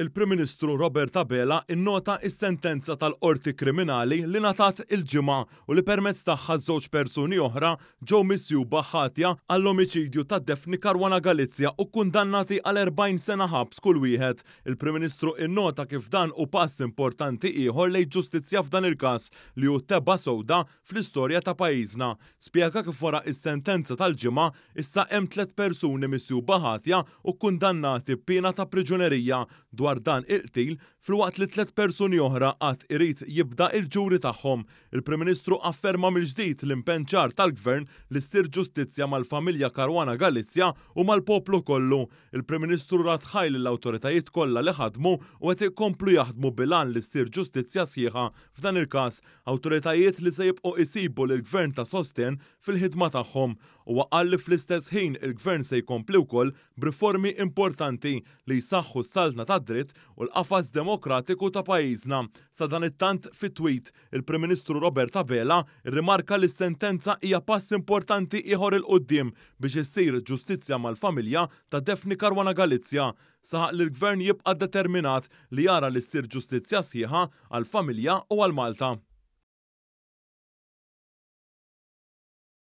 Il-Prim Ministru Robert Abela nnota s-sentenza tal-Qorti Kriminali li ngħatat il-Ġimgħa u li permezz tagħha żewġ persuni oħra ġew misjuba ħatja għall-omiċidju ta' Daphne Caruana Galizia u kkundannati għal 40 sena ħabs kull wieħed. Il-Prim-Ministru nnota kif dan hu pass importanti ieħor lejn ġustizzja f'dan il-każ li hu tebgħa sewda fl-istorja ta' pajjiżna, spjega kif wara is-sentenza tal-Ġimgħa, issa hemm tliet persuni misjuba ħatja u kkundannati b'piena ta' priġunerija dwar dan il-qtil filwaqt li tliet persuni oħra għad irid jibda il-ġuri tagħhom. Il-Prim Ministru afferma mill-ġdid l-impenn ċar tal-Gvern li ssir ġustizzja mal-familja Caruana Galizia u mal-poplu kollu. Il-Prim Ministru rat ħaj lill-awtoritajiet kollha li ħadmu u qed ikomplu jaħdmu bil-għan li ssir ġustizzja sħiħa f'dan il-każ Awtoritajiet li se jibqgħu isibu lill-Gvern ta' sostenn fil-ħidma tagħhom. Huwa qal li fl-istess ħin il-Gvern se jkompli wkoll b'riformi importanti li jsaħħu s-saltna tad-dritt u l-qafas demokratiku ta' pajjiżna. Sadanittant, fi tweet, il-Prim Ministru Robert Abela rrimarka li s-sentenza hija pass importanti ieħor 'il quddiem biex issir ġustizzja mal-familja ta' Daphne Caruana Galizia. Saħaq li l-Gvern jibqa' determinat li jara li ssir ġustizzja sħiħa għall-familja u għal Malta.